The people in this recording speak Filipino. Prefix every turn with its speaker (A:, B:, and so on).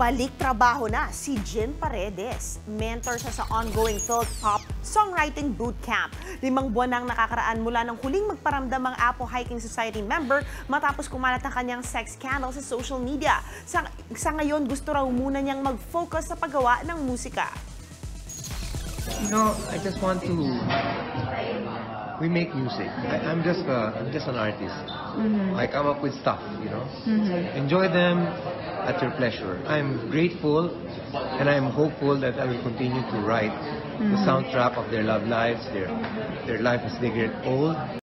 A: Balik trabaho na si Jin Paredes. Mentor siya sa ongoing Phil Pop Songwriting Bootcamp. Limang buwan nang nakakaraan mula ng huling magparamdam ang Apo Hiking Society member matapos kumalat ang kanyang sex scandal sa social media. Sa, sa ngayon, gusto raw muna niyang mag-focus sa paggawa ng musika.
B: You know, I just want to. We make music. I, I'm just a, I'm just an artist. I come up with stuff, you know. Enjoy them at your pleasure. I'm grateful and I'm hopeful that I will continue to write the mm. soundtrack of their love lives, their their life as they get old,